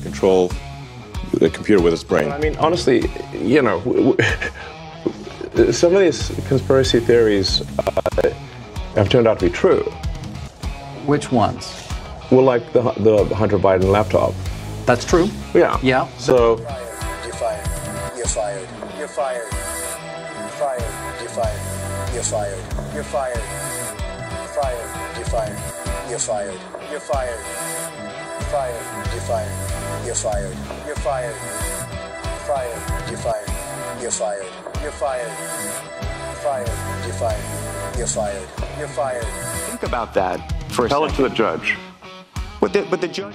control the computer with its brain. I mean, honestly, you know, w- w- some of these conspiracy theories uh, have turned out to be true. Which ones? Well, like the the Hunter Biden laptop. That's true. Yeah. Yeah. So You're fired. You're fired. You're fired. Fired. You're fired. You're fired. You're fired. Fired. You're fired. You're fired. You're fired. Fired. You're fired. You're fired. You're fired. Fired. You're fired. You're fired. You're fired. Fired. You're fired. You're fired. You're fired. Think about that for a Tell it to the judge. But the, but the judge.